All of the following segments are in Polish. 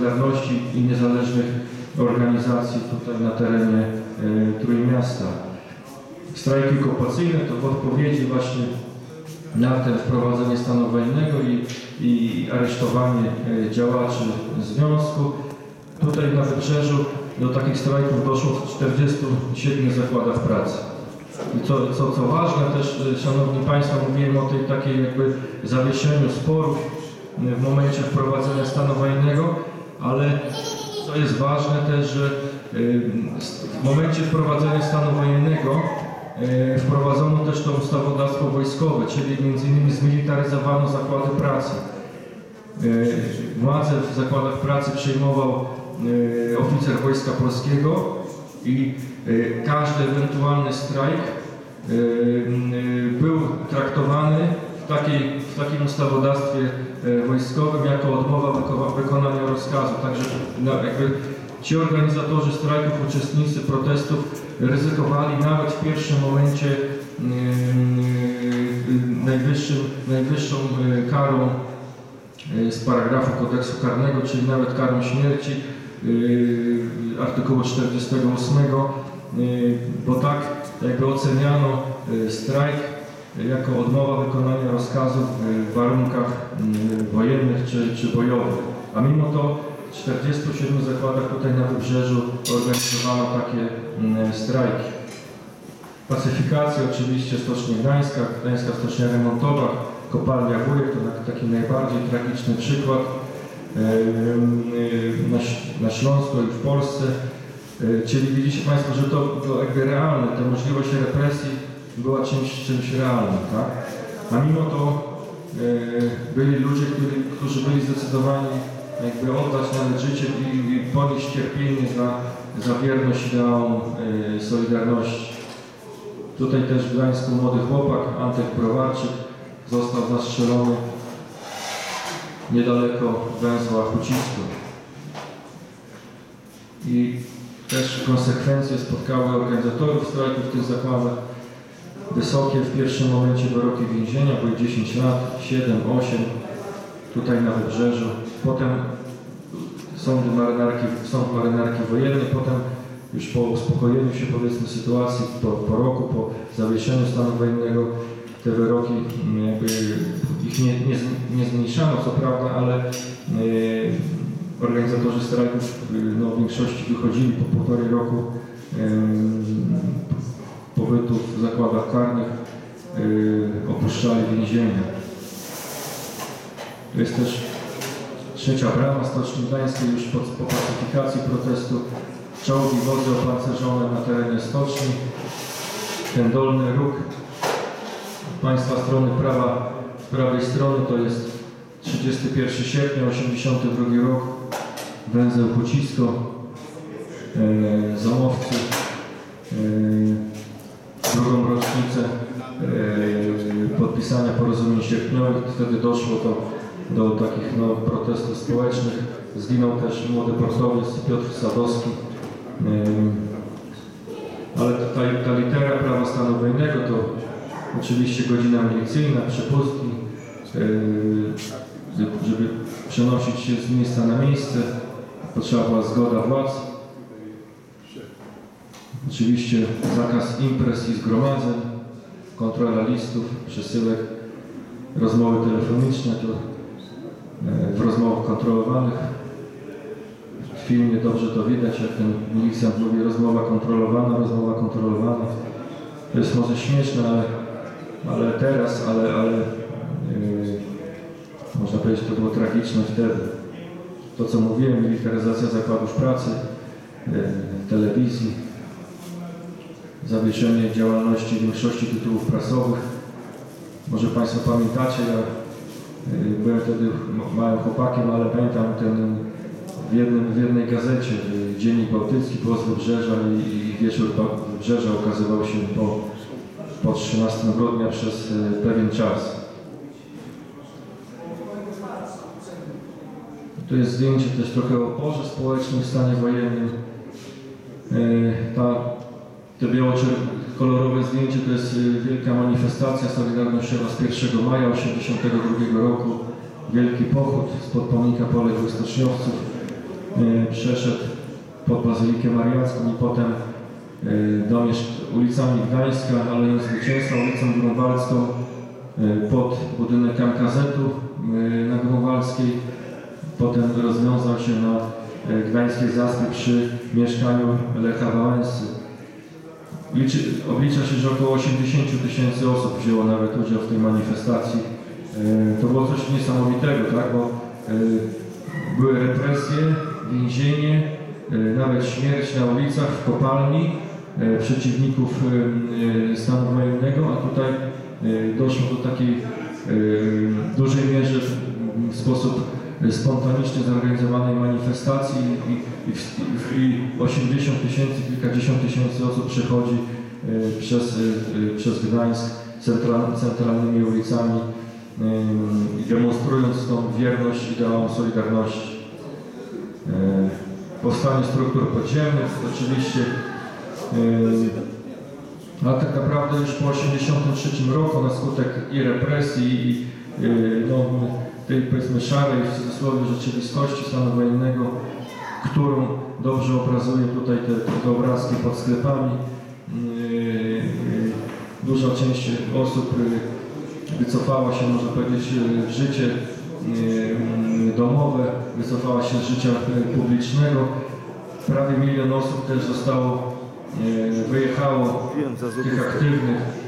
Solidarności i niezależnych organizacji tutaj na terenie e, Trójmiasta. Strajki okupacyjne to w odpowiedzi właśnie na ten wprowadzenie stanu wojennego i, i aresztowanie e, działaczy związku. Tutaj na Wybrzeżu do takich strajków doszło w 47 zakładach pracy. I co, co, co ważne też, e, Szanowni Państwo, mówiłem o tej takiej jakby zawieszeniu sporów w momencie wprowadzenia stanu wojennego, ale co jest ważne też, że e, w momencie wprowadzenia stanu wojennego e, wprowadzono też to ustawodawstwo wojskowe, czyli między innymi zmilitaryzowano zakłady pracy. E, Władzę w zakładach pracy przejmował oficer Wojska Polskiego i każdy ewentualny strajk był traktowany w, takiej, w takim ustawodawstwie wojskowym jako odmowa wyko- wykonania rozkazu. Także no, jakby ci organizatorzy strajków, uczestnicy protestów ryzykowali nawet w pierwszym momencie mm, e, najwyższym, najwyższą e, karą e, z paragrafu kodeksu karnego, czyli nawet karą śmierci e, artykułu 48, e, bo tak jakby oceniano e, strajk jako odmowa wykonania rozkazu w warunkach mm, wojennych czy, czy bojowych. A mimo to w 47 zakładach tutaj na Wybrzeżu organizowano takie mm, strajki. Pacyfikacja oczywiście Stoczni Gdańska, Gdańska Stocznia Remontowa, kopalnia Wujek to taki najbardziej tragiczny przykład na, Śląsku i w Polsce. E, Czyli widzicie Państwo, że to, to jakby realne, ta możliwość represji była czymś, czymś realnym, tak? A mimo to e, byli ludzie, którzy, którzy byli zdecydowani jakby oddać nawet życie i, i ponieść cierpienie za, za wierność ideałom e, Solidarności. Tutaj też w Gdańsku młody chłopak, Antek Browarczyk, został zastrzelony niedaleko węzła Hucisko. I też konsekwencje spotkały organizatorów strajków w tych zakładach. Wysokie w pierwszym momencie wyroki więzienia, były 10 lat, 7, 8, tutaj na Wybrzeżu. Potem sądy marynarki, sąd marynarki wojennej, potem już po uspokojeniu się powiedzmy sytuacji, po, po roku, po zawieszeniu stanu wojennego, te wyroki mm, jakby ich nie, nie, nie zmniejszano co prawda, ale e, organizatorzy strajków e, no, w większości wychodzili po półtorej roku em, pobytu w zakładach karnych, e, opuszczali więzienia. To jest też trzecia brama Stoczni Gdańskiej już po, po pacyfikacji protestu. Czołgi, wozy opancerzone na terenie stoczni. Ten dolny róg Państwa strony prawa, prawej strony to jest 31 sierpnia 82 rok. Węzeł Pocisko, e, Zamowcy, e, drugą rocznicę e, podpisania porozumień sierpniowych. Wtedy doszło do, do takich no, protestów społecznych. Zginął też młody portowiec Piotr Sadowski. E, ale ta, ta litera prawa stanu wojennego to oczywiście godzina milicyjna, przepustki, e, żeby przenosić się z miejsca na miejsce. Potrzeba była zgoda władz. Oczywiście zakaz imprez i zgromadzeń, kontrola listów, przesyłek, rozmowy telefoniczne, to e, w rozmowach kontrolowanych. W filmie dobrze to widać, jak ten milicjant mówi rozmowa kontrolowana, rozmowa kontrolowana. To jest może śmieszne, ale, ale teraz, ale, ale yy, można powiedzieć, to było tragiczne wtedy. To, co mówiłem, militaryzacja zakładów pracy, yy, telewizji, zawieszenie działalności większości tytułów prasowych. Może Państwo pamiętacie, ja y, byłem wtedy ma- małym chłopakiem, ale pamiętam ten w, jednym, w jednej gazecie, Dziennik Bałtycki, Głos Wybrzeża i, i Wieczór Wybrzeża ukazywał się po, po 13 grudnia przez y, pewien czas. Tu jest zdjęcie też trochę o porze społecznym w stanie wojennym. Y, to biało-kolorowe zdjęcie to jest y, wielka manifestacja solidarnościowa z 1 maja 1982 roku. Wielki pochód spod pomnika poległych stoczniowców. e, przeszedł pod Bazylikę Mariacką i potem e, do ulicami Gdańska, Aleją Zwycięstwa, ulicą Grunwaldzką, pod budynek MKZ-u e, na Grunwaldzkiej. Potem rozwiązał się na Gdańskiej Zaspie przy mieszkaniu Lecha Wałęsy. Liczy, oblicza się, że około 80 tysięcy osób wzięło nawet udział w tej manifestacji. E, To było coś niesamowitego, tak? bo e, były represje, więzienie, e, nawet śmierć na ulicach, w kopalni przeciwników stanu wojennego, a tutaj doszło do takiej dużej mierze w- w sposób spontanicznie zorganizowanej manifestacji i, i, i, i 80 tysięcy, kilkadziesiąt tysięcy osób przechodzi e, przez, e, przez Gdańsk central, centralnymi ulicami demonstrując tą wierność ideałom Solidarności. Powstanie struktur podziemnych oczywiście, a tak naprawdę już po 1983 roku na skutek i represji i no, tej powiedzmy szarej w cudzysłowie rzeczywistości stanu wojennego, którą dobrze obrazuje tutaj te, te obrazki pod sklepami. Yy, yy, Duża część osób yy, wycofała się, można powiedzieć, yy, w życie yy, domowe, wycofała się z życia yy, publicznego. Prawie milion osób też zostało, yy, wyjechało tych aktywnych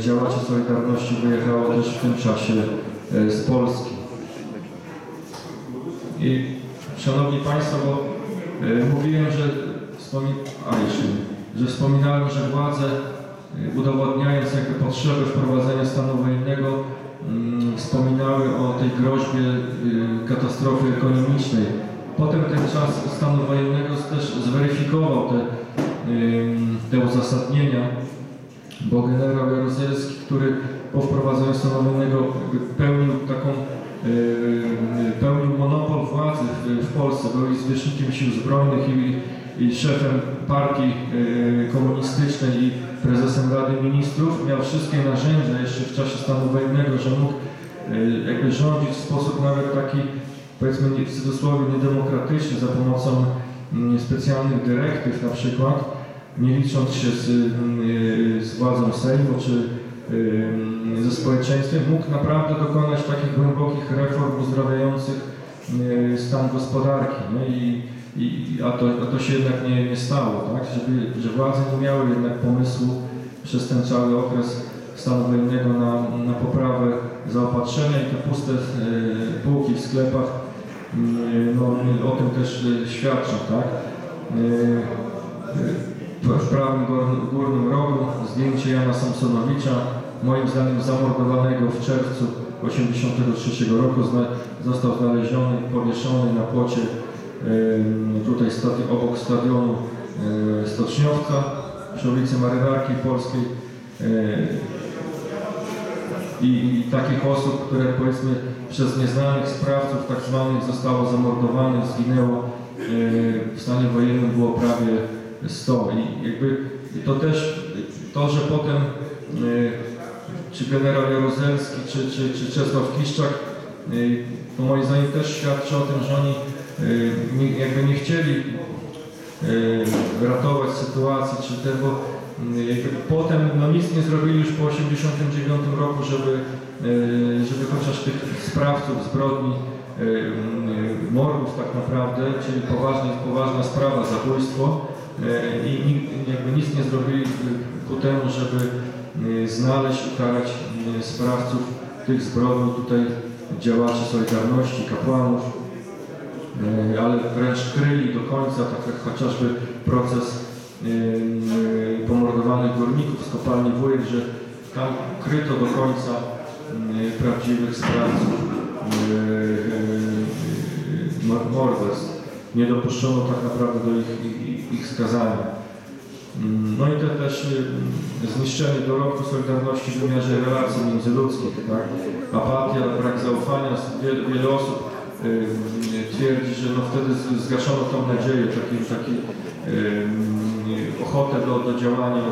działaczy Solidarności wyjechało też w tym czasie z Polski. I Szanowni Państwo, bo e, mówiłem, że, że wspominałem, że władze e, udowodniając jakby potrzebę wprowadzenia stanu wojennego mm, wspominały o tej groźbie y, katastrofy ekonomicznej. Potem ten czas stanu wojennego też zweryfikował te, te uzasadnienia bo generał Jaruzelski, który po wprowadzeniu stanu wojennego pełnił taką pełnił monopol władzy w, Polsce, był i zwierzchnikiem sił zbrojnych i, i szefem partii yy, komunistycznej i prezesem Rady Ministrów, miał wszystkie narzędzia jeszcze w czasie stanu wojennego, że mógł yy, jakby rządzić w sposób nawet taki powiedzmy w cudzysłowie niedemokratyczny za pomocą mm, specjalnych dyrektyw na przykład nie licząc się z, y, z władzą Sejmu czy ze społeczeństwem, mógł naprawdę dokonać takich głębokich reform uzdrawiających y, stan gospodarki. No i, i, a, to, a to się jednak nie, nie stało, tak? Żeby, że władze nie miały jednak pomysłu przez ten cały okres stanu wojennego na, na poprawę zaopatrzenia i te puste y, półki w sklepach y, no, o tym też świadczą, tak? W prawym gór- górnym rogu zdjęcie Jana Samsonowicza, moim zdaniem zamordowanego w czerwcu 1983 roku. Został znaleziony powieszony na płocie tutaj stadi obok stadionu e, Stoczniowca przy ulicy Marynarki Polskiej. E, i, i takich osób, które powiedzmy przez nieznanych sprawców tak zwanych zostało zamordowanych, zginęło e, w stanie wojennym było prawie 100 i jakby to też to, że potem e, czy generał Jaruzelski, czy, czy, czy Czesław Kiszczak, e, to moim zdaniem też świadczy o tym, że oni e, nie, jakby nie chcieli ratować sytuacji, czy mm, jakby potem no nic nie zrobili już po 89 roku, żeby, żeby chociaż tych sprawców zbrodni mordów tak naprawdę, czyli poważna, poważna sprawa, zabójstwo e, i ni- jakby nic nie zrobili ku temu, żeby e, znaleźć, ukarać sprawców tych zbrodni tutaj działaczy Solidarności, kapłanów, ale wręcz kryli do końca, tak jak chociażby proces pomordowanych górników z kopalni Wujek, że tam kryto do końca prawdziwych sprawców mor- morderstw. Nie dopuszczono tak naprawdę do ich, ich, ich skazania. Mm, No i to też y, zniszczenie dorobku Solidarności w wymiarze relacji międzyludzkich, tak? apatia, brak zaufania. Wiele, wiele osób y, twierdzi, że no wtedy zgaszono tą nadzieję, taki, y, ochotę do, do działania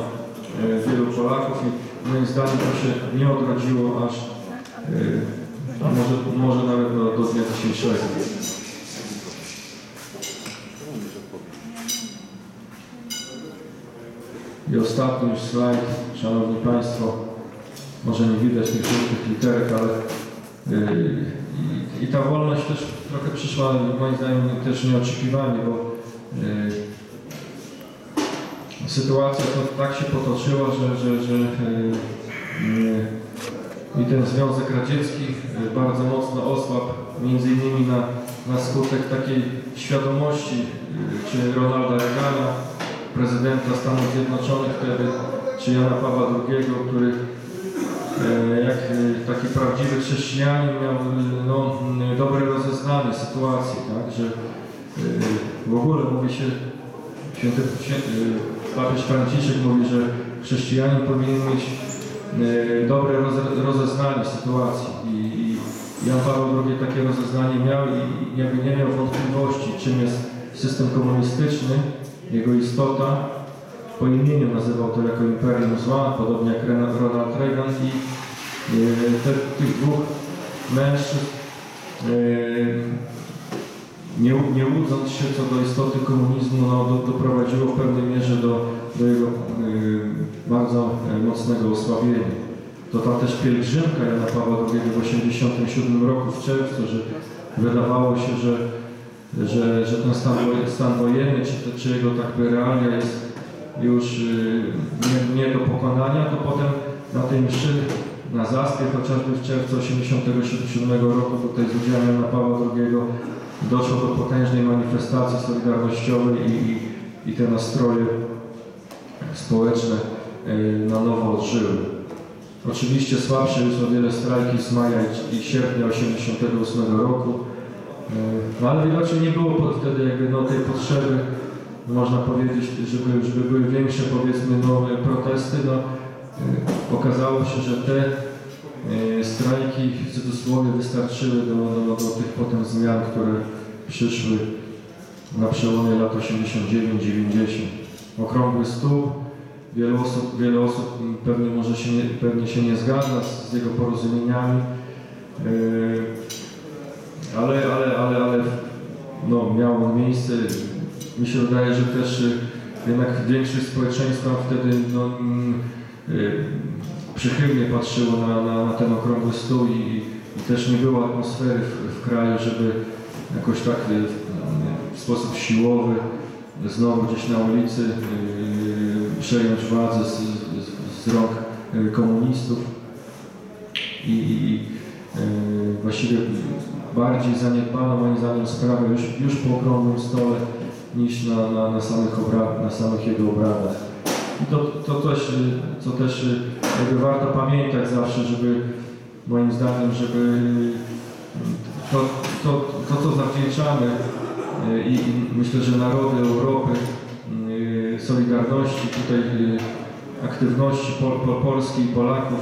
wielu Polaków i moim zdaniem to się nie odrodziło aż może, może nawet do, do dnia dzisiejszego. I ostatni już slajd, Szanowni Państwo, może nie widać tych żółtych literek, ale yy, i, i ta wolność też trochę przyszła moim zdaniem też nieoczekiwanie, bo yy, sytuacja to tak się potoczyła, że, że, że yy, i ten Związek Radziecki yy, bardzo mocno osłabł, między innymi na, na skutek takiej świadomości, yy, czy Ronalda Reagana, prezydenta Stanów Zjednoczonych wtedy, czy Jana Pawła II, który e, jak e, taki prawdziwy chrześcijanin miał no, dobre rozeznanie sytuacji, tak, że e, w ogóle mówi się, święty, święty papież Franciszek mówi, że chrześcijanin powinien mieć dobre roze, rozeznanie sytuacji i, i Jan Paweł II takie rozeznanie miał i jakby nie miał wątpliwości, czym jest system komunistyczny, jego istota, po imieniu nazywał to jako Imperium Zła, podobnie jak Ronald Reagan i e, te, tych dwóch mężczyzn e, nie, nie łudząc się co do istoty komunizmu, no, do, doprowadziło w pewnej mierze do, do jego e, bardzo mocnego osłabienia. To ta też pielgrzymka Jana Pawła II w 1987 roku w czerwcu, że wydawało się, że, że, że ten stan, stan wojenny, czy, czy jego tak realia jest już y, nie, nie do pokonania, to potem na tej mszy na Zaspie, chociażby w czerwcu 1987 roku, tutaj z udziałem Jana Pawła II doszło do potężnej manifestacji solidarnościowej i, i, i te nastroje społeczne y, na nowo odżyły. Oczywiście słabsze już o wiele strajki z maja i, sierpnia 1988 roku, no ale widocznie nie było po- wtedy jakby no, tej potrzeby można powiedzieć, żeby, żeby były większe powiedzmy no, protesty, no, y, okazało się, że te y, strajki w cudzysłowie wystarczyły do, do, do tych potem zmian, które przyszły na przełomie lat 89-90. Okrągły stół, wiele osób, wiele osób pewnie może się nie, pewnie się nie zgadza z, z jego porozumieniami, ale, ale, ale, ale no, miało on miejsce. Mi się wydaje, że też y, jednak większość społeczeństwa wtedy no, mm, y, przychylnie patrzyło na, na, na ten okrągły stół i, i też nie było atmosfery w, w kraju, żeby jakoś tak y, w, sposób siłowy znowu gdzieś na ulicy przejąć władzę z, z, z rąk komunistów i, i właściwie bardziej zaniedbano moim zdaniem sprawę już, już po okrągłym stole niż na, na, na, samych, obrad, na samych jego obradach. I to, to też, y, co też y, jakby warto pamiętać zawsze, żeby moim zdaniem, żeby y, to, to, to co zawdzięczamy i, i myślę, że narody Europy Solidarności, tutaj aktywności Pol, Pol, Polski i Polaków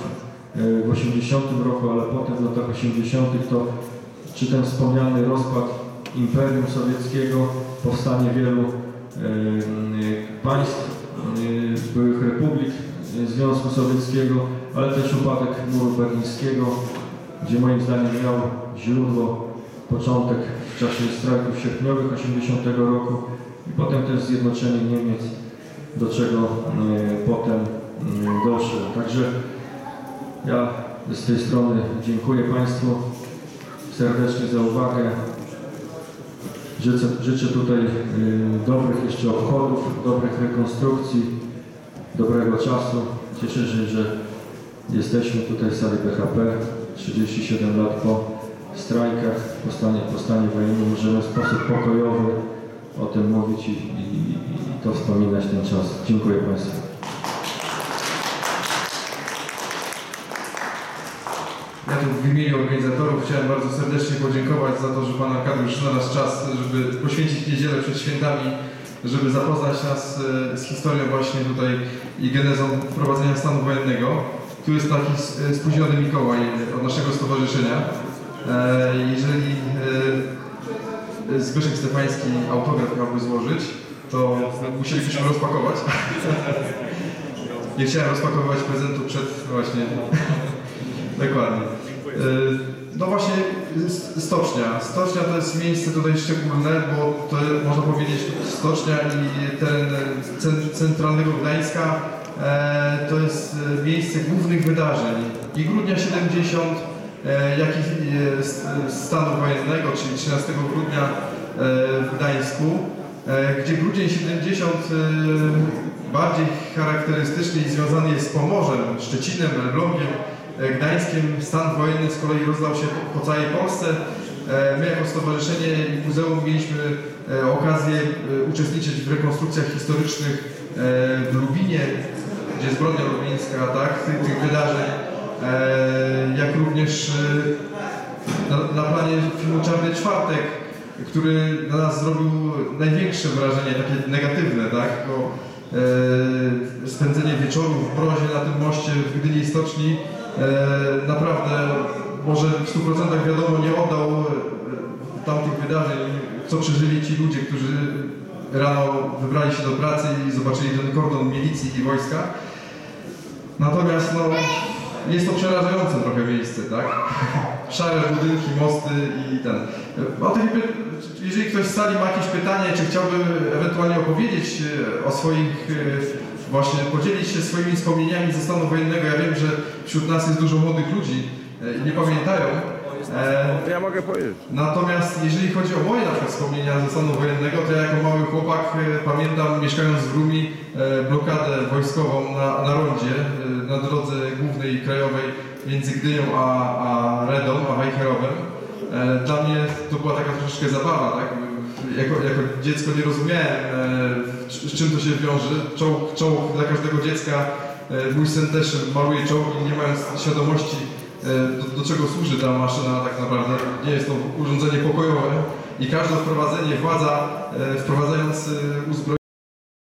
w 80 roku, ale potem w latach 80 to czy ten wspomniany rozpad Imperium Sowieckiego, powstanie wielu państw, byłych republik Związku Sowieckiego, ale też upadek muru berlińskiego, gdzie moim zdaniem miał źródło początek w czasie strajków sierpniowych 80 roku i potem też zjednoczenie Niemiec, do czego potem doszło. Także ja z tej strony dziękuję Państwu serdecznie za uwagę. Życzę, życzę tutaj y, dobrych jeszcze obchodów, dobrych rekonstrukcji, dobrego czasu. Cieszę się, że jesteśmy tutaj w sali BHP 37 lat po strajkach, po stanie, po stanie wojennym. Możemy w sposób pokojowy o tym mówić i, i, i to wspominać ten czas. Dziękuję Państwu. Ja tu w imieniu organizatorów chciałem bardzo serdecznie podziękować za to, że Pan Arkadiusz znalazł czas, żeby poświęcić niedzielę przed świętami, żeby zapoznać nas e, z historią właśnie tutaj i genezą wprowadzenia stanu wojennego. Tu jest taki e, spóźniony Mikołaj od naszego stowarzyszenia. E, Jeżeli Zbyszek Stefański autograf miałby złożyć, to musielibyśmy rozpakować. Nie chciałem rozpakowywać prezentu przed właśnie Dokładnie. Y, No właśnie stocznia. Stocznia to jest miejsce tutaj szczególne, bo to można powiedzieć stocznia i teren cen- centralnego Gdańska e, to jest e, miejsce głównych wydarzeń i grudnia 70, e, jak i stanu wojennego, czyli 13 grudnia w Gdańsku, gdzie grudzień 70 e, bardziej charakterystycznie związany jest z Pomorzem, Szczecinem, Elblągiem, Gdańskiem. Stan wojenny z kolei rozlał się po, po całej Polsce. E, My jako stowarzyszenie muzeum mieliśmy e, okazję e, uczestniczyć w rekonstrukcjach historycznych e, w Lubinie, gdzie zbrodnia lubińska, tak, tych, tych wydarzeń, e, jak również e, na, na planie filmu Czarny Czwartek, który na nas zrobił największe wrażenie, takie negatywne, tak, bo e, spędzenie wieczoru w Brozie na tym moście w Gdyni Stoczni e, naprawdę może w 100% wiadomo nie oddał e, tamtych wydarzeń, co przeżyli ci ludzie, którzy rano wybrali się do pracy i zobaczyli ten kordon milicji i wojska. Natomiast no, jest to przerażające trochę miejsce, tak? Szare budynki, mosty i ten. O tych, jeżeli ktoś z sali ma jakieś pytanie, czy chciałby ewentualnie opowiedzieć e, o swoich, e, właśnie podzielić się swoimi wspomnieniami ze stanu wojennego. Ja wiem, że wśród nas jest dużo młodych ludzi e, i nie pamiętają. E, Ja mogę powiedzieć. Natomiast jeżeli chodzi o moje na przykład wspomnienia ze stanu wojennego, to ja jako mały chłopak e, pamiętam mieszkając w Rumi e, blokadę wojskową na, na rondzie, na drodze głównej krajowej między Gdynią a, a Redą, a Wejherowem. Dla mnie to była taka troszeczkę zabawa, tak? Jako, jako dziecko nie rozumiałem, e, z czym to się wiąże. Czołg, czołg dla każdego dziecka, e, mój syn też maluje czołgi, nie mając świadomości, e, do, do czego służy ta maszyna tak naprawdę. Nie jest to urządzenie pokojowe i każde wprowadzenie, władza wprowadzając uzbrojenie